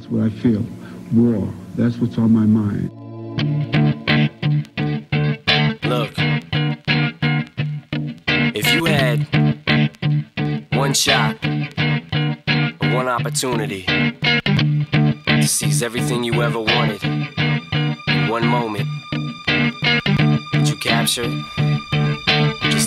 That's what I feel. War. That's what's on my mind. Look, if you had one shot, one opportunity to seize everything you ever wanted in one moment, would you capture it?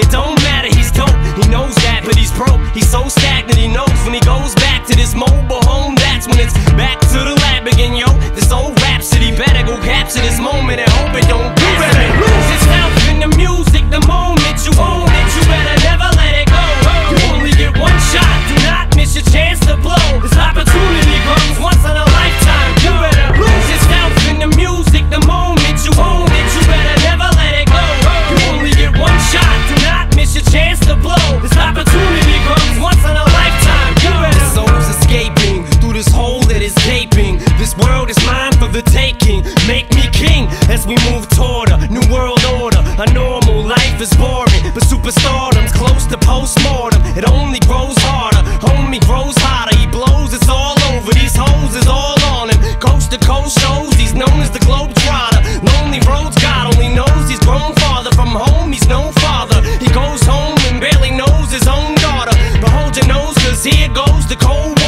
It don't matter. He's dope. He knows that, but he's broke. He's so the taking. Make me king as we move toward a new world order. A normal life is boring, but superstardom's close to postmortem. It only grows harder, homie grows hotter. He blows, it's all over. These hoes is all on him. Coast to coast shows, he's known as the globe trotter. Lonely roads, God only knows he's grown farther from home. He's no father. He goes home and barely knows his own daughter. But hold your nose, cause here goes the cold